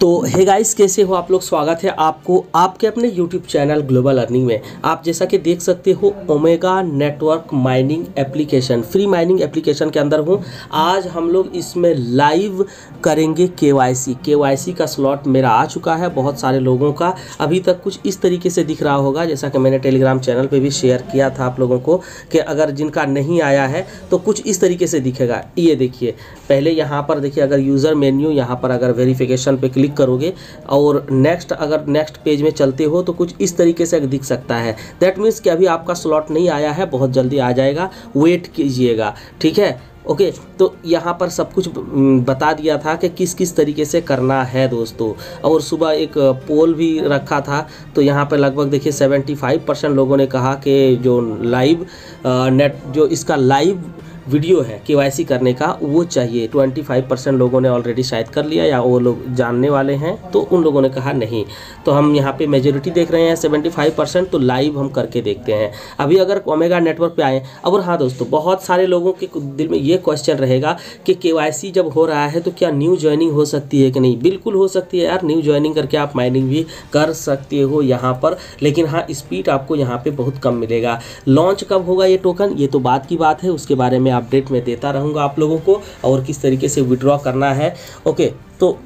तो hey guys कैसे हो आप लोग? स्वागत है आपको आपके अपने यूट्यूब चैनल ग्लोबल अर्निंग में। आप जैसा कि देख सकते हो Omega network mining application free mining application के अंदर हूँ। आज हम लोग इसमें लाइव करेंगे के वाई सी के वाई सी का स्लॉट मेरा आ चुका है बहुत सारे लोगों का। अभी तक कुछ इस तरीके से दिख रहा होगा, जैसा कि मैंने टेलीग्राम चैनल पर भी शेयर किया था आप लोगों को, कि अगर जिनका नहीं आया है तो कुछ इस तरीके से दिखेगा। ये देखिए, पहले यहाँ पर देखिए, अगर यूज़र मेन्यू यहाँ पर अगर वेरीफिकेशन पर क्लिक करोगे और नेक्स्ट अगर नेक्स्ट पेज में चलते हो तो कुछ इस तरीके से दिख सकता है। दैट मीन्स कि अभी आपका स्लॉट नहीं आया है बहुत जल्दी आ जाएगा। वेट कीजिएगा ठीक है? ओके okay, तो यहाँ पर सब कुछ बता दिया था कि किस किस तरीके से करना है दोस्तों। और सुबह एक पोल भी रखा था तो यहाँ पर लगभग देखिए 75 परसेंट लोगों ने कहा कि जो लाइव नेट जो इसका लाइव वीडियो है के करने का, वो चाहिए। 25 परसेंट लोगों ने ऑलरेडी शायद कर लिया या वो लोग जानने वाले हैं तो उन लोगों ने कहा नहीं। तो हम यहाँ पे मेजोरिटी देख रहे हैं 75 परसेंट तो लाइव हम करके देखते हैं। अभी अगर ओमेगा नेटवर्क पे आए और हाँ दोस्तों, बहुत सारे लोगों के दिल में ये क्वेश्चन रहेगा कि के जब हो रहा है तो क्या न्यू ज्वाइनिंग हो सकती है कि नहीं? बिल्कुल हो सकती है यार न्यू ज्वाइनिंग करके आप माइनिंग भी कर सकते हो यहाँ पर, लेकिन हाँ स्पीड आपको यहाँ पर बहुत कम मिलेगा। लॉन्च कब होगा ये टोकन ये तो बात की बात है, उसके बारे में अपडेट में देता रहूँगा आप लोगों को और किस तरीके से विड्रॉ करना है। ओके तो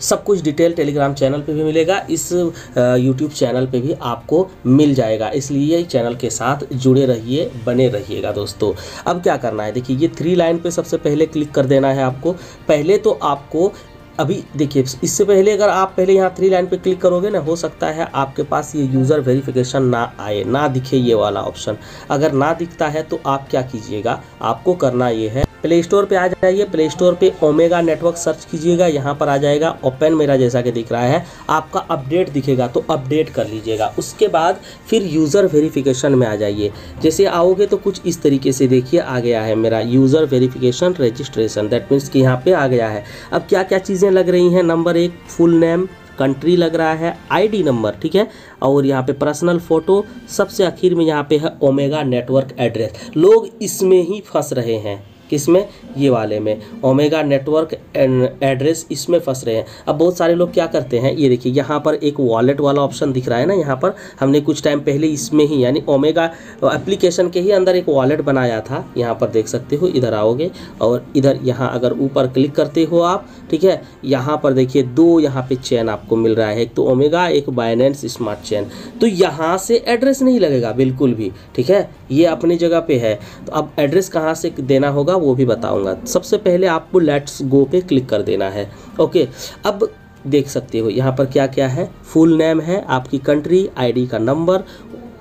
सब कुछ डिटेल टेलीग्राम चैनल पे भी मिलेगा, इस यूट्यूब चैनल पे भी आपको मिल जाएगा। इसलिए चैनल के साथ जुड़े रहिए, बने रहिएगा दोस्तों। अब क्या करना है? देखिए, ये थ्री लाइन पे सबसे पहले क्लिक कर देना है आपको। पहले तो आपको अभी देखिए, इससे पहले अगर आप पहले यहाँ थ्री लाइन पे क्लिक करोगे ना, हो सकता है आपके पास ये यूज़र वेरिफिकेशन ना आए, ना दिखे ये वाला ऑप्शन अगर ना दिखता है तो आप क्या कीजिएगा? आपको करना ये है प्ले स्टोर पे आ जाइए। प्ले स्टोर पे ओमेगा नेटवर्क सर्च कीजिएगा, यहाँ पर आ जाएगा, ओपन मेरा जैसा कि दिख रहा है। आपका अपडेट दिखेगा तो अपडेट कर लीजिएगा। उसके बाद फिर यूज़र वेरिफिकेशन में आ जाइए। जैसे आओगे तो कुछ इस तरीके से देखिए, आ गया है मेरा user verification registration that means कि यहाँ पे आ गया है। अब क्या क्या चीज़ें लग रही हैं? नंबर एक फुल नेम कंट्री लग रहा है आईडी नंबर ठीक है? और यहाँ पे पर्सनल फ़ोटो सबसे आखिर में यहाँ पे है ओमेगा नेटवर्क एड्रेस लोग इसमें ही फंस रहे हैं। किसमें? ये वाले में। ओमेगा नेटवर्क एड्रेस इसमें फंस रहे हैं। अब बहुत सारे लोग क्या करते हैं? ये देखिए, यहाँ पर एक वॉलेट वाला ऑप्शन दिख रहा है ना? यहाँ पर हमने कुछ टाइम पहले इसमें ही, यानी ओमेगा एप्लीकेशन के ही अंदर एक वॉलेट बनाया था। यहाँ पर देख सकते हो, इधर आओगे और इधर यहाँ अगर ऊपर क्लिक करते हो आप, ठीक है? यहाँ पर देखिए, दो यहाँ पे चैन आपको मिल रहा है। एक तो ओमेगा एक बाइनेंस स्मार्ट चैन तो यहाँ से एड्रेस नहीं लगेगा, बिल्कुल भी, ठीक है? ये अपनी जगह पे है। तो अब एड्रेस कहाँ से देना होगा? वो भी बताऊँगा। सबसे पहले आपको लेट्स गो पे क्लिक कर देना है। ओके अब देख सकते हो यहाँ पर क्या क्या है। फुल नेम है, आपकी कंट्री आईडी का नंबर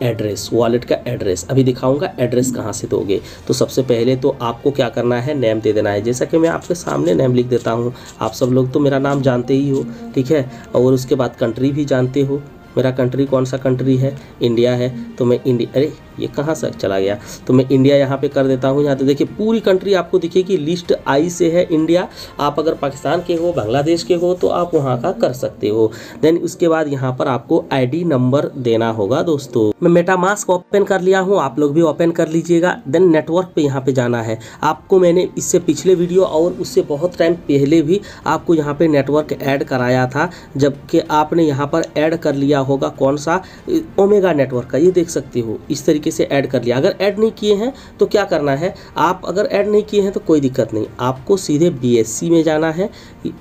एड्रेस वॉलेट का एड्रेस अभी दिखाऊँगा एड्रेस कहाँ से दोगे। तो सबसे पहले तो आपको क्या करना है नेम दे देना है। जैसा कि मैं आपके सामने नेम लिख देता हूँ। आप सब लोग तो मेरा नाम जानते ही हो, ठीक है? और उसके बाद कंट्री भी जानते हो। मेरा कंट्री कौन सा कंट्री है? इंडिया है। तो मैं इंडिया अरे ये कहाँ से चला गया? तो मैं इंडिया यहाँ पे कर देता हूँ। यहाँ तो देखिए, पूरी कंट्री आपको दिखेगी लिस्ट आई से है इंडिया आप अगर पाकिस्तान के हो, बांग्लादेश के हो तो आप वहाँ का कर सकते हो। देन उसके बाद यहाँ पर आपको आईडी नंबर देना होगा दोस्तों। मैं मेटामास्क ओपन कर लिया हूँ। आप लोग भी ओपन कर लीजिएगा। देन नेटवर्क पे यहाँ पे जाना है। आपको मैंने इससे पिछले वीडियो और उससे बहुत टाइम पहले भी आपको यहाँ पे नेटवर्क ऐड कराया था। जबकि आपने यहाँ पर ऐड कर लिया होगा कौन सा? ओमेगा नेटवर्क का। ये देख सकते हो। इस तरीके तरीके से ऐड कर लिया। अगर ऐड नहीं किए हैं तो क्या करना है? आप अगर ऐड नहीं किए हैं तो कोई दिक्कत नहीं। आपको सीधे बीएससी में जाना है,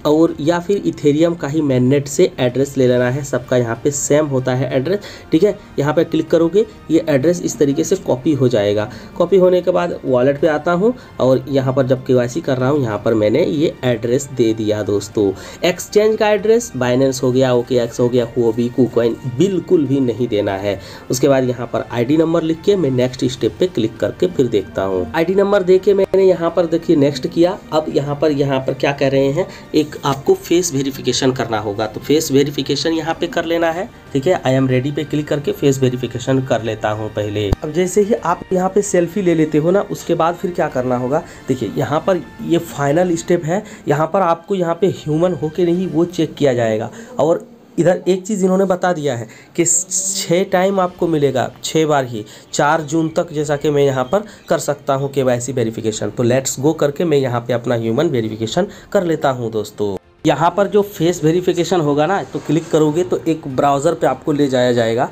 और या फिर इथेरियम का ही मैननेट से एड्रेस ले लेना है। सबका यहाँ पर सेम होता है एड्रेस ठीक है? यहाँ पे क्लिक करोगे, ये एड्रेस इस तरीके से कॉपी हो जाएगा। कॉपी होने के बाद वॉलेट पर आता हूँ, और यहाँ पर जब के कर रहा हूँ, यहाँ पर मैंने ये एड्रेस दे दिया दोस्तों। एक्सचेंज का एड्रेस बाइनेंस हो गया ओके एक्स हो गया हुओबी कुकॉइन बिल्कुल भी नहीं देना है। उसके बाद यहाँ पर आईडी नंबर लिख के मैं नेक्स्ट स्टेप पे क्लिक करके फिर देखता हूँ। आईडी नंबर दे मैंने यहाँ पर देखिए नेक्स्ट किया। अब यहाँ पर यहाँ पर क्या कह रहे हैं? एक आपको फेस वेरिफिकेशन करना होगा। तो फेस वेरिफिकेशन यहाँ पे कर लेना है। ठीक है आई एम रेडी पे क्लिक करके फेस वेरिफिकेशन कर लेता हूँ पहले। अब जैसे ही आप यहाँ पे सेल्फी ले लेते हो ना, उसके बाद फिर क्या करना होगा? देखिए, यहाँ पर ये फाइनल स्टेप है। यहाँ पर आपको यहाँ पे ह्यूमन होके नहीं, वो चेक किया जाएगा। और इधर एक चीज़ इन्होंने बता दिया है कि छः टाइम आपको मिलेगा, छः बार ही, चार जून तक जैसा कि मैं यहाँ पर कर सकता हूँ के वाई वेरिफिकेशन तो लेट्स गो करके मैं यहाँ पर अपना ह्यूमन वेरीफिकेशन कर लेता हूँ दोस्तों। यहाँ पर जो फेस वेरिफिकेशन होगा ना तो क्लिक करोगे तो एक ब्राउज़र पे आपको ले जाया जाएगा।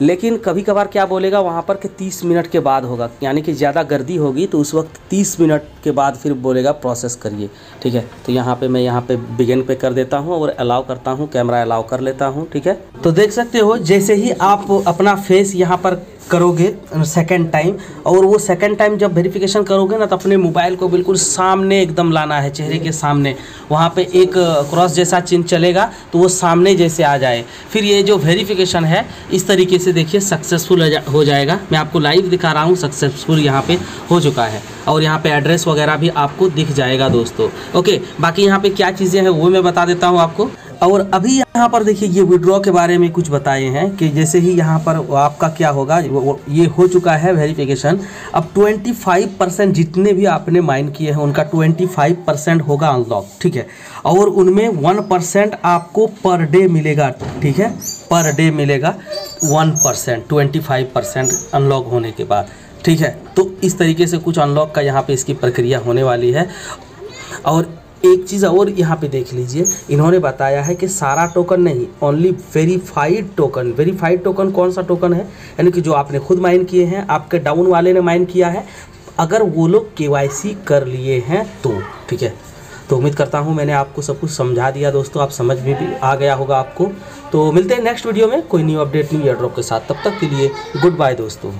लेकिन कभी कभार क्या बोलेगा, वहाँ पर कि 30 मिनट के बाद होगा, यानी कि ज़्यादा गर्दी होगी तो उस वक्त 30 मिनट के बाद फिर बोलेगा, प्रोसेस करिए। ठीक है? तो यहाँ पे मैं यहाँ पे बिगिन पे कर देता हूँ और अलाउ करता हूँ, कैमरा अलाउ कर लेता हूँ, ठीक है? तो देख सकते हो, जैसे ही आप अपना फेस यहाँ पर करोगे सेकेंड टाइम और वो सेकेंड टाइम जब वेरिफिकेशन करोगे ना तो अपने मोबाइल को बिल्कुल सामने एकदम लाना है, चेहरे के सामने। वहाँ पे एक क्रॉस जैसा चिन्ह चलेगा तो वो सामने जैसे आ जाए। फिर ये जो वेरिफिकेशन है, इस तरीके से देखिए सक्सेसफुल हो जाएगा। मैं आपको लाइव दिखा रहा हूँ सक्सेसफुल यहाँ पर हो चुका है। और यहाँ पर एड्रेस वगैरह भी आपको दिख जाएगा, दोस्तों। ओके बाकी यहाँ पर क्या चीज़ें हैं, वो मैं बता देता हूँ आपको। और अभी यहाँ पर देखिए, ये विड्रॉ के बारे में कुछ बताए हैं कि जैसे ही यहाँ पर आपका क्या होगा ये हो चुका है वेरिफिकेशन अब 25 परसेंट जितने भी आपने माइन किए हैं, उनका 25 परसेंट होगा अनलॉक ठीक है? और उनमें वन परसेंट आपको पर डे मिलेगा, ठीक है? पर डे मिलेगा one percent twenty percent unlock होने के बाद, ठीक है? तो इस तरीके से कुछ अनलॉक का यहाँ पे इसकी प्रक्रिया होने वाली है। और एक चीज़ और यहाँ पे देख लीजिए। इन्होंने बताया है कि सारा टोकन नहीं only verified token verified token कौन सा टोकन है? यानी कि जो आपने खुद माइन किए हैं, आपके डाउन वाले ने माइन किया है। अगर वो लोग के कर लिए हैं तो ठीक है? तो उम्मीद करता हूँ मैंने आपको सब कुछ समझा दिया। दोस्तों, आप समझ में भी आ गया होगा आपको। तो मिलते हैं नेक्स्ट वीडियो में। कोई new update new airdrop के साथ। तब तक के लिए गुड बाय दोस्तों।